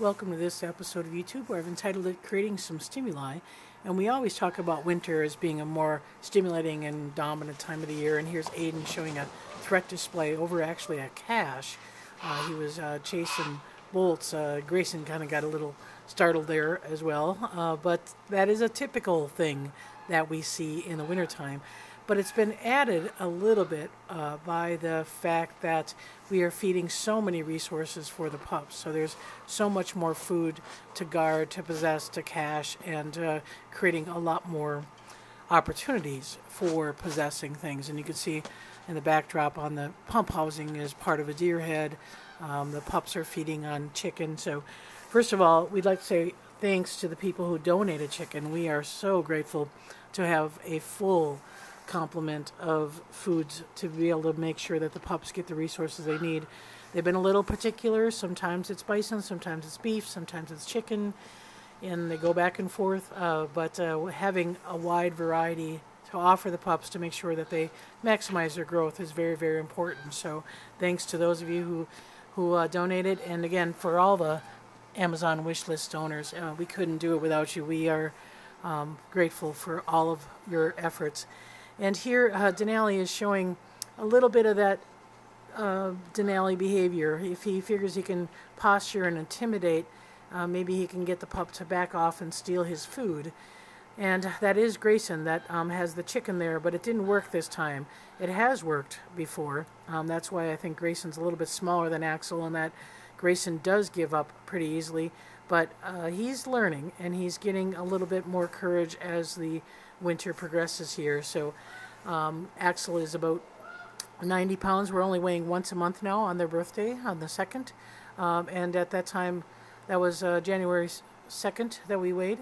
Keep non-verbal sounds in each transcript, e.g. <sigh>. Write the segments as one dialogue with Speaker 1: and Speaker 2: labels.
Speaker 1: Welcome to this episode of YouTube where I've entitled it Creating Some Stimuli. And we always talk about winter as being a more stimulating and dominant time of the year. And here's Aidan showing a threat display over actually a cache. Uh, he was uh, chasing Boltz. Uh, Grayson kind of got a little startled there as well. Uh, but that is a typical thing that we see in the wintertime but it's been added a little bit uh, by the fact that we are feeding so many resources for the pups. So there's so much more food to guard, to possess, to cache, and uh, creating a lot more opportunities for possessing things. And you can see in the backdrop on the pump housing is part of a deer head. Um, the pups are feeding on chicken. So, first of all, we'd like to say thanks to the people who donated chicken. We are so grateful to have a full complement of foods to be able to make sure that the pups get the resources they need. They've been a little particular. Sometimes it's bison, sometimes it's beef, sometimes it's chicken, and they go back and forth. Uh, but uh, having a wide variety to offer the pups to make sure that they maximize their growth is very, very important. So thanks to those of you who who uh, donated, and again for all the Amazon wish list donors, uh, we couldn't do it without you. We are um, grateful for all of your efforts. And here uh, Denali is showing a little bit of that uh, Denali behavior. If he figures he can posture and intimidate, uh, maybe he can get the pup to back off and steal his food. And that is Grayson that um, has the chicken there, but it didn't work this time. It has worked before. Um, that's why I think Grayson's a little bit smaller than Axel, and that Grayson does give up pretty easily. But uh, he's learning, and he's getting a little bit more courage as the winter progresses here. So um, Axel is about 90 pounds. We're only weighing once a month now on their birthday, on the 2nd. Um, and at that time, that was uh, January 2nd that we weighed.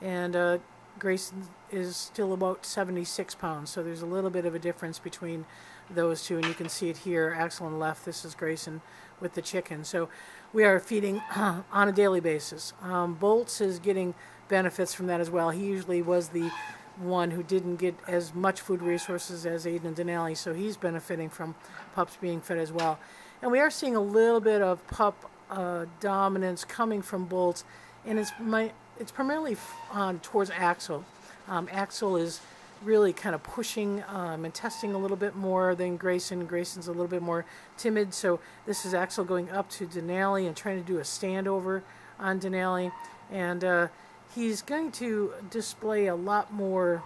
Speaker 1: And uh, Grayson is still about 76 pounds. So there's a little bit of a difference between those two. And you can see it here. Axel on the left, this is Grayson with the chicken. So we are feeding <clears throat> on a daily basis. Um, Boltz is getting benefits from that as well. He usually was the one who didn't get as much food resources as Aidan and Denali, so he's benefiting from pups being fed as well. And we are seeing a little bit of pup uh, dominance coming from Boltz, and it's my it's primarily on towards Axel. Um, Axel is really kind of pushing um, and testing a little bit more than Grayson. Grayson's a little bit more timid, so this is Axel going up to Denali and trying to do a standover on Denali, and uh, he's going to display a lot more.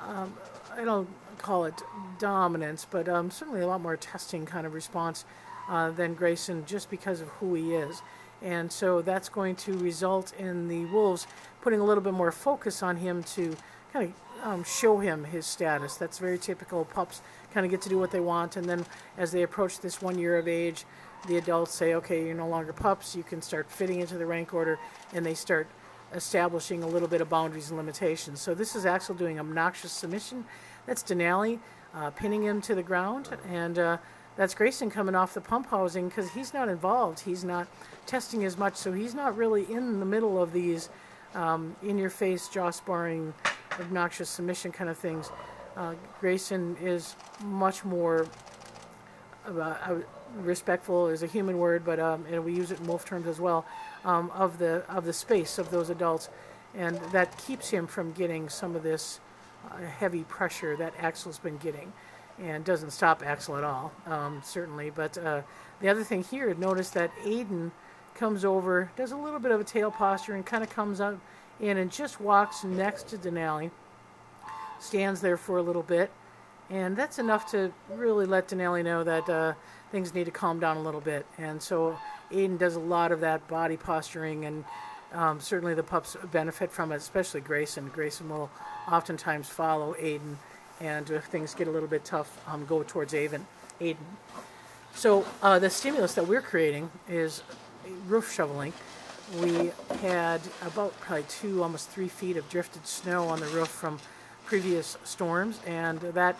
Speaker 1: Um, I don't call it dominance, but um, certainly a lot more testing kind of response uh, than Grayson, just because of who he is. And so that's going to result in the Wolves putting a little bit more focus on him to kind of um, show him his status. That's very typical. Pups kind of get to do what they want, and then as they approach this one year of age, the adults say, okay, you're no longer pups, you can start fitting into the rank order, and they start establishing a little bit of boundaries and limitations. So this is Axel doing obnoxious submission. That's Denali uh, pinning him to the ground, and uh, that's Grayson coming off the pump housing because he's not involved. He's not testing as much, so he's not really in the middle of these um, in-your-face, jaw-sparring, obnoxious submission kind of things. Uh, Grayson is much more uh, respectful is a human word, but um, and we use it in wolf terms as well, um, of the of the space of those adults, and that keeps him from getting some of this uh, heavy pressure that Axel's been getting, and doesn't stop Axel at all, um, certainly. But uh, the other thing here, notice that Aidan comes over, does a little bit of a tail posture, and kind of comes up in and just walks next to Denali, stands there for a little bit, and that's enough to really let Denali know that. Uh, things need to calm down a little bit. And so Aidan does a lot of that body posturing, and um, certainly the pups benefit from it, especially Grayson. Grayson will oftentimes follow Aidan, and if things get a little bit tough, um, go towards Aidan. Aidan. So uh, the stimulus that we're creating is roof shoveling. We had about probably two, almost three feet of drifted snow on the roof from previous storms, and that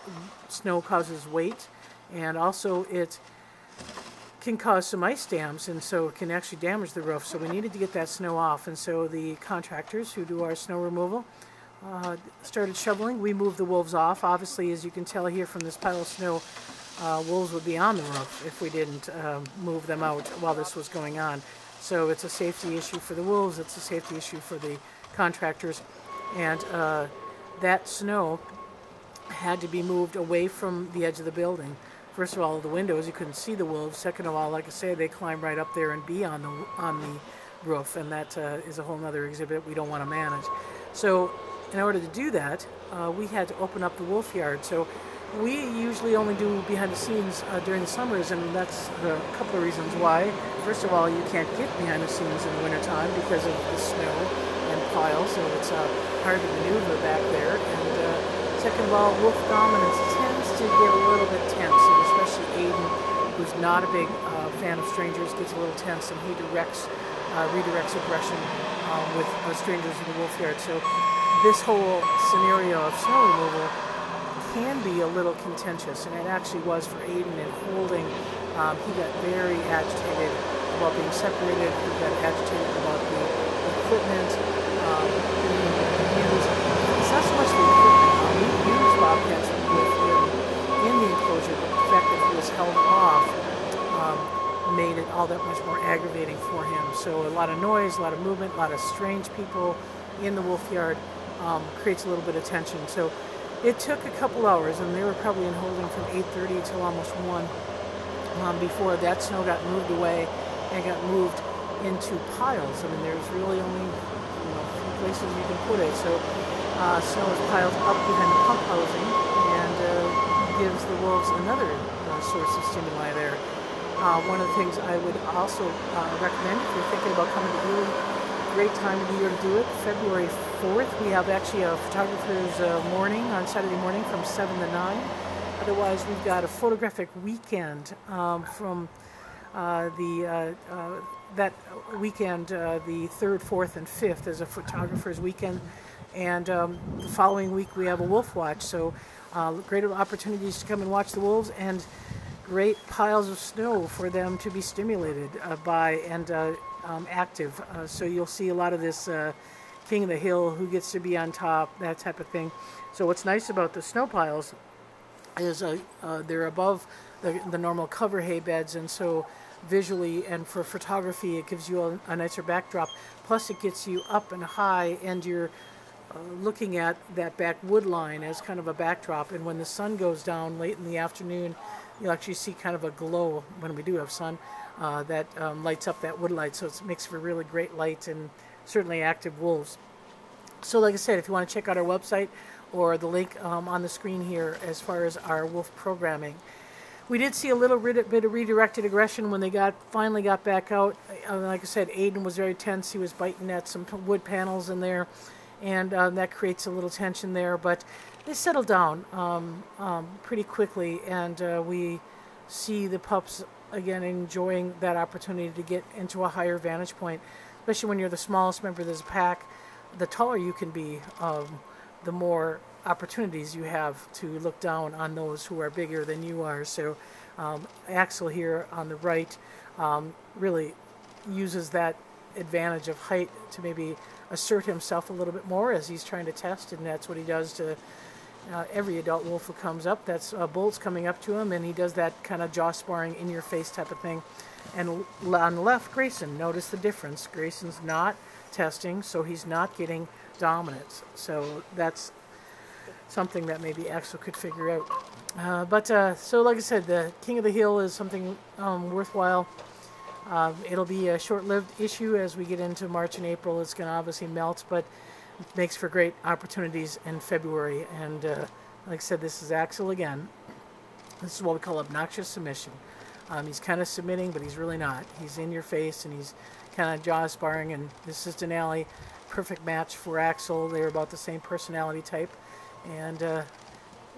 Speaker 1: snow causes weight, and also it can cause some ice dams and so it can actually damage the roof. So we needed to get that snow off. And so the contractors who do our snow removal uh, started shoveling. We moved the wolves off. Obviously, as you can tell here from this pile of snow, uh, wolves would be on the roof if we didn't um, move them out while this was going on. So it's a safety issue for the wolves, it's a safety issue for the contractors. And uh, that snow had to be moved away from the edge of the building. First of all, the windows you couldn't see the wolves. Second of all, like I say, they climb right up there and be on the on the roof, and that uh, is a whole other exhibit we don't want to manage. So, in order to do that, uh, we had to open up the wolf yard. So, we usually only do behind the scenes uh, during the summers, and that's a couple of reasons why. First of all, you can't get behind the scenes in the wintertime because of the snow and piles, so it's uh, hard to maneuver back there. And uh, second of all, wolf dominance tends to get a little bit tense, and especially Aidan, who's not a big uh, fan of strangers, gets a little tense, and he directs uh, redirects aggression um, with strangers in the wolf yard. So this whole scenario of snow removal can be a little contentious, and it actually was for Aidan and Holding. Um, he got very agitated about being separated. He got agitated about the equipment um, being used. It's not so much the equipment. We used Bobcats with him in the enclosure, but the fact that he was held off um, made it all that much more aggravating for him. So a lot of noise, a lot of movement, a lot of strange people in the wolf yard um, creates a little bit of tension. So it took a couple hours, and they were probably in holding from 8.30 till almost 1 um, before that snow got moved away and got moved into piles. I mean, there's really only you know, a few places you can put it. So uh, snow is piled up behind the pump housing and uh, gives the wolves another uh, source of stimuli there. Uh, one of the things I would also uh, recommend if you're thinking about coming to Ely, great time of the year to do it. February 4th, we have actually a photographer's uh, morning on Saturday morning from 7 to 9. Otherwise, we've got a photographic weekend um, from uh, the uh, uh, that weekend, uh, the 3rd, 4th, and 5th is a photographer's weekend. And um, the following week, we have a wolf watch. So, great opportunities to come and watch the wolves and great piles of snow for them to be stimulated by and um, active. so, you'll see a lot of this king of the hill, who gets to be on top, that type of thing. So what's nice about the snow piles is uh, uh, they're above the, the, normal cover hay beds, and so visually and for photography, it gives you a, a nicer backdrop. Plus, it gets you up and high, and you're uh, looking at that back wood line as kind of a backdrop. And when the sun goes down late in the afternoon, you'll actually see kind of a glow when we do have sun uh, that um, lights up that wood light. So it makes for really great light and certainly active wolves. So like I said, if you want to check out our website or the link um, on the screen here as far as our wolf programming. We did see a little bit of redirected aggression when they got finally got back out. Uh, like I said, Aidan was very tense. He was biting at some wood panels in there, and uh, that creates a little tension there. But they settle down um, um, pretty quickly, and uh, we see the pups again enjoying that opportunity to get into a higher vantage point especially when you're the smallest member of this pack, the taller you can be, um, the more opportunities you have to look down on those who are bigger than you are. So um, Axel here on the right um, really uses that advantage of height to maybe assert himself a little bit more as he's trying to test, and that's what he does to uh, every adult wolf who comes up. That's uh, Boltz coming up to him, and he does that kind of jaw sparring, in your face type of thing. And on the left, Grayson. Notice the difference. Grayson's not testing, so he's not getting dominance. So that's something that maybe Axel could figure out. Uh, but uh, so, like I said, the King of the Hill is something um, worthwhile. Uh, it'll be a short-lived issue as we get into March and April. It's going to obviously melt, but it makes for great opportunities in February. And uh, like I said, this is Axel again. This is what we call obnoxious submission. Um, he's kind of submitting, but he's really not. He's in your face and he's kind of jaw sparring. And this is Denali, perfect match for Axel. They're about the same personality type, and uh,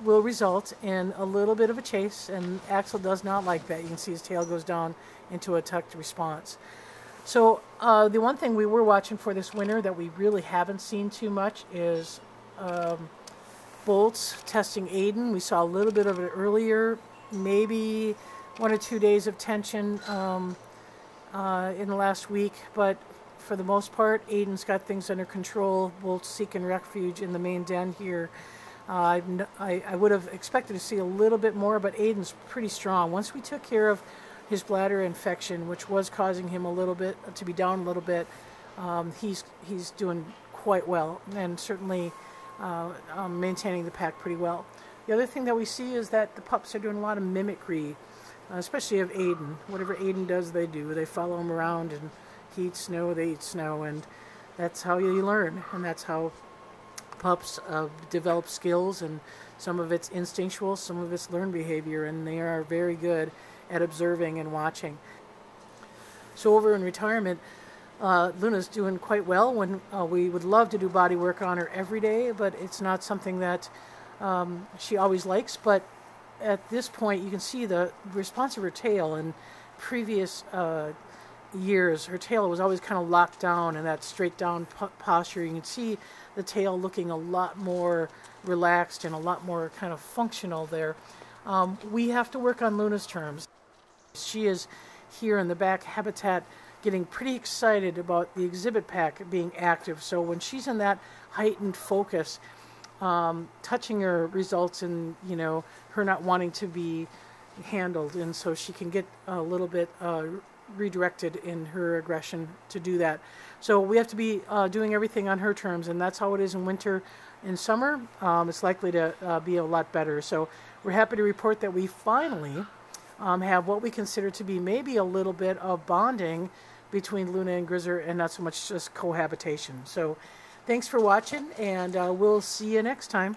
Speaker 1: will result in a little bit of a chase. And Axel does not like that. You can see his tail goes down into a tucked response. So uh, the one thing we were watching for this winter that we really haven't seen too much is um, Boltz testing Aidan. We saw a little bit of it earlier, maybe one or two days of tension um, uh, in the last week, but for the most part, Aidan's got things under control. Boltz seeking refuge in the main den here. Uh, I, I would have expected to see a little bit more, but Aidan's pretty strong. Once we took care of his bladder infection, which was causing him a little bit to be down a little bit. Um, he's he's doing quite well, and certainly uh, um, maintaining the pack pretty well. The other thing that we see is that the pups are doing a lot of mimicry, uh, especially of Aidan. Whatever Aidan does, they do. They follow him around, and he eats snow, they eat snow, and that's how you learn, and that's how pups uh, develop skills, and some of it's instinctual, some of it's learned behavior, and they are very good at observing and watching. So over in retirement, uh, Luna's doing quite well. When uh, we would love to do body work on her every day, but it's not something that um, she always likes. But at this point, you can see the response of her tail. and previous uh, years, her tail was always kind of locked down in that straight down posture. You can see the tail looking a lot more relaxed and a lot more kind of functional there. Um, we have to work on Luna's terms. She is here in the back habitat getting pretty excited about the exhibit pack being active. So when she's in that heightened focus, um, touching her results in you know her not wanting to be handled, and so she can get a little bit uh, redirected in her aggression to do that. So we have to be uh, doing everything on her terms, and that's how it is in winter. In summer, um, it's likely to uh, be a lot better. So we're happy to report that we finally um, have what we consider to be maybe a little bit of bonding between Luna and Grizzer and not so much just cohabitation. So thanks for watching, and uh, we'll see you next time.